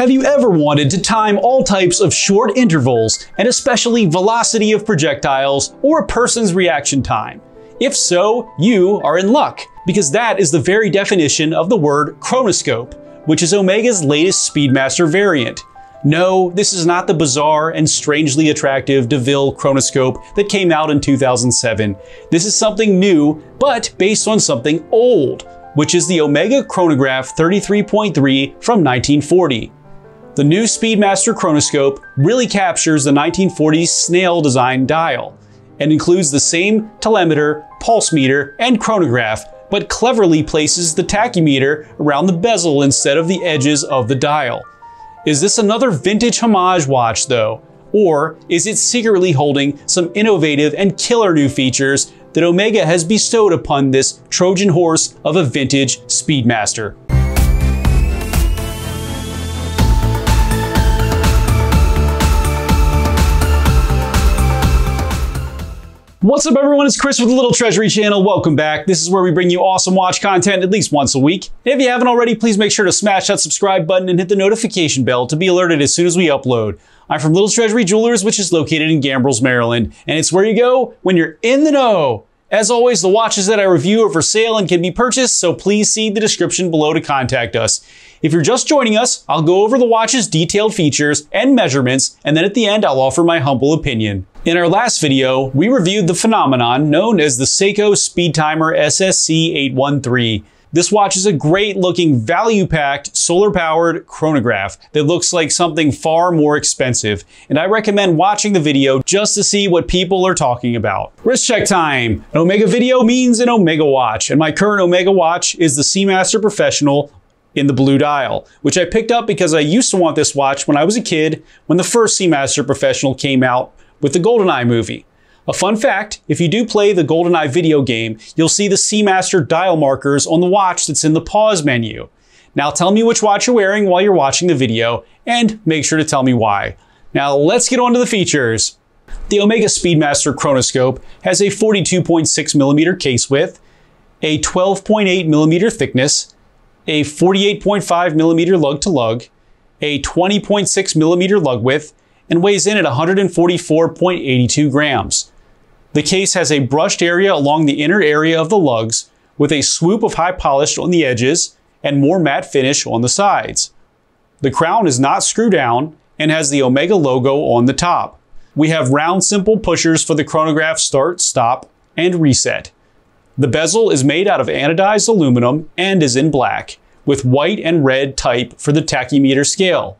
Have you ever wanted to time all types of short intervals, and especially velocity of projectiles or a person's reaction time? If so, you are in luck, because that is the very definition of the word chronoscope, which is Omega's latest Speedmaster variant. No, this is not the bizarre and strangely attractive DeVille chronoscope that came out in 2007. This is something new, but based on something old, which is the Omega Chronograph 33.3 from 1940. The new Speedmaster chronoscope really captures the 1940s snail design dial and includes the same telemeter, pulse meter, and chronograph, but cleverly places the tachymeter around the bezel instead of the edges of the dial. Is this another vintage homage watch though? Or is it secretly holding some innovative and killer new features that Omega has bestowed upon this Trojan horse of a vintage Speedmaster? What's up everyone, it's Chris with the Little Treasury Channel. Welcome back. This is where we bring you awesome watch content at least once a week. And if you haven't already, please make sure to smash that subscribe button and hit the notification bell to be alerted as soon as we upload. I'm from Little Treasury Jewelers, which is located in Gambrills, Maryland, and it's where you go when you're in the know. As always, the watches that I review are for sale and can be purchased, so please see the description below to contact us. If you're just joining us, I'll go over the watch's detailed features and measurements, and then at the end, I'll offer my humble opinion. In our last video, we reviewed the phenomenon known as the Seiko Speed Timer SSC 813. This watch is a great looking value packed solar powered chronograph that looks like something far more expensive. And I recommend watching the video just to see what people are talking about. Wrist check time. An Omega video means an Omega watch. And my current Omega watch is the Seamaster Professional in the blue dial, which I picked up because I used to want this watch when I was a kid when the first Seamaster Professional came out with the GoldenEye movie. A fun fact, if you do play the GoldenEye video game, you'll see the Seamaster dial markers on the watch that's in the pause menu. Now tell me which watch you're wearing while you're watching the video, and make sure to tell me why. Now let's get on to the features. The Omega Speedmaster Chronoscope has a 42.6 millimeter case width, a 12.8 millimeter thickness, a 48.5 millimeter lug to lug, a 20.6 millimeter lug width, and weighs in at 144.82 grams. The case has a brushed area along the inner area of the lugs with a swoop of high polish on the edges and more matte finish on the sides. The crown is not screw down and has the Omega logo on the top. We have round simple pushers for the chronograph start, stop, and reset. The bezel is made out of anodized aluminum and is in black, with white and red type for the tachymeter scale.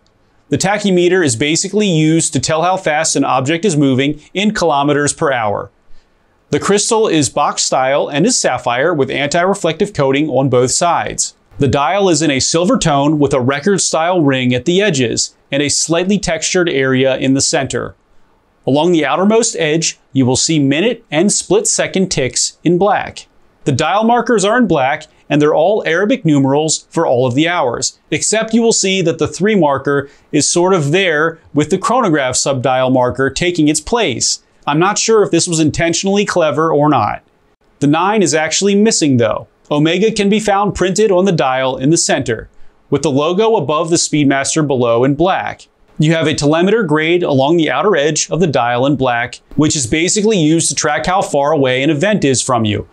The tachymeter is basically used to tell how fast an object is moving in kilometers per hour. The crystal is box style and is sapphire with anti-reflective coating on both sides. The dial is in a silver tone with a record style ring at the edges and a slightly textured area in the center. Along the outermost edge, you will see minute and split second ticks in black. The dial markers are in black and they're all Arabic numerals for all of the hours, except you will see that the 3 marker is sort of there with the chronograph subdial marker taking its place. I'm not sure if this was intentionally clever or not. The 9 is actually missing though. Omega can be found printed on the dial in the center, with the logo above the Speedmaster below in black. You have a telemeter grade along the outer edge of the dial in black, which is basically used to track how far away an event is from you.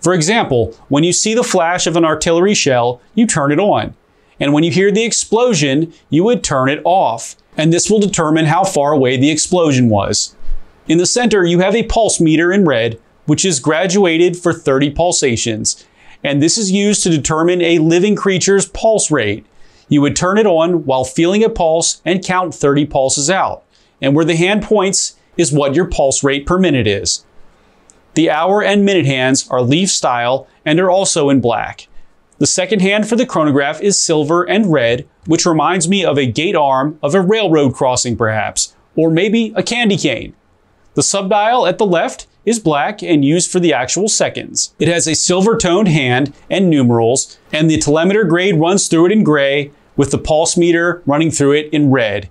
For example, when you see the flash of an artillery shell, you turn it on. And when you hear the explosion, you would turn it off. And this will determine how far away the explosion was. In the center, you have a pulse meter in red, which is graduated for 30 pulsations. And this is used to determine a living creature's pulse rate. You would turn it on while feeling a pulse and count 30 pulses out. And where the hand points is what your pulse rate per minute is. The hour and minute hands are leaf style and are also in black. The second hand for the chronograph is silver and red, which reminds me of a gate arm of a railroad crossing perhaps, or maybe a candy cane. The subdial at the left is black and used for the actual seconds. It has a silver toned hand and numerals, and the telemeter grade runs through it in gray with the pulse meter running through it in red.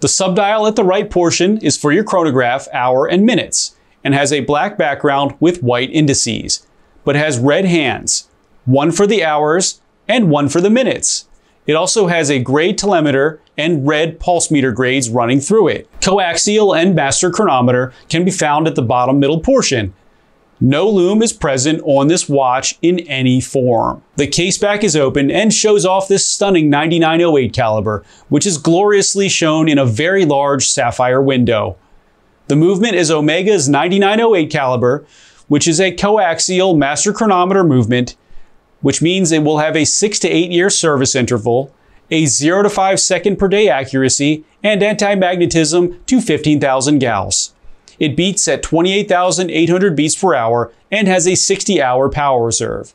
The subdial at the right portion is for your chronograph, hour, and minutes and has a black background with white indices, but has red hands, one for the hours and one for the minutes. It also has a gray telemeter and red pulse meter grades running through it. Coaxial and master chronometer can be found at the bottom middle portion. No lume is present on this watch in any form. The case back is open and shows off this stunning 9908 caliber, which is gloriously shown in a very large sapphire window. The movement is Omega's 9908 caliber, which is a coaxial master chronometer movement, which means it will have a 6 to 8 year service interval, a 0 to 5 second per day accuracy, and anti-magnetism to 15,000 gauss. It beats at 28,800 beats per hour and has a 60 hour power reserve.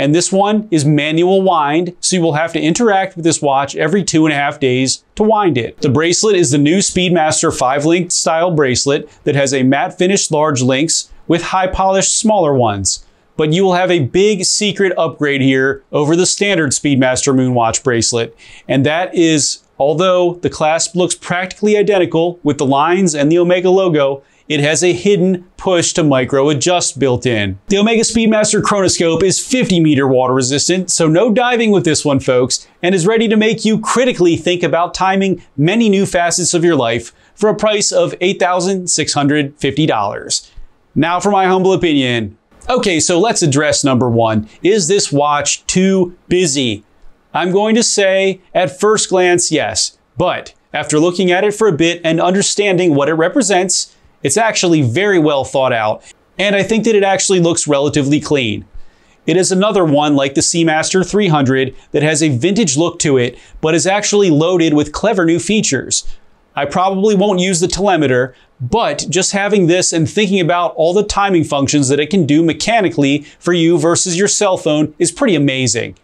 And this one is manual wind, so you will have to interact with this watch every two and a half days to wind it. The bracelet is the new Speedmaster 5-link style bracelet that has a matte finish large links with high polished smaller ones. But you will have a big secret upgrade here over the standard Speedmaster Moonwatch bracelet, and that is although the clasp looks practically identical with the lines and the Omega logo, it has a hidden push to micro adjust built in. The Omega Speedmaster Chronoscope is 50 meter water resistant, so no diving with this one folks, and is ready to make you critically think about timing many new facets of your life for a price of $8,650. Now for my humble opinion. Okay, so let's address number one. Is this watch too busy? I'm going to say at first glance, yes, but after looking at it for a bit and understanding what it represents, it's actually very well thought out, and I think that it actually looks relatively clean. It is another one like the Seamaster 300 that has a vintage look to it, but is actually loaded with clever new features. I probably won't use the telemeter, but just having this and thinking about all the timing functions that it can do mechanically for you versus your cell phone is pretty amazing.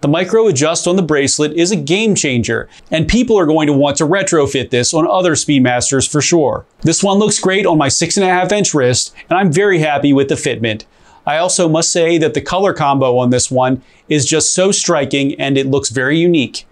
The micro adjust on the bracelet is a game changer, and people are going to want to retrofit this on other Speedmasters for sure. This one looks great on my 6.5 inch wrist, and I'm very happy with the fitment. I also must say that the color combo on this one is just so striking and it looks very unique,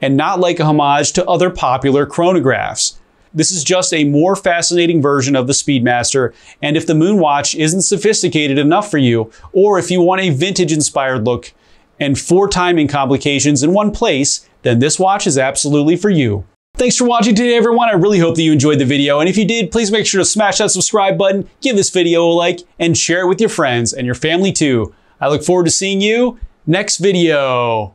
and not like a homage to other popular chronographs. This is just a more fascinating version of the Speedmaster, and if the Moonwatch isn't sophisticated enough for you, or if you want a vintage inspired look, and four timing complications in one place, then this watch is absolutely for you. Thanks for watching today, everyone. I really hope that you enjoyed the video. And if you did, please make sure to smash that subscribe button, give this video a like, and share it with your friends and your family too. I look forward to seeing you next video.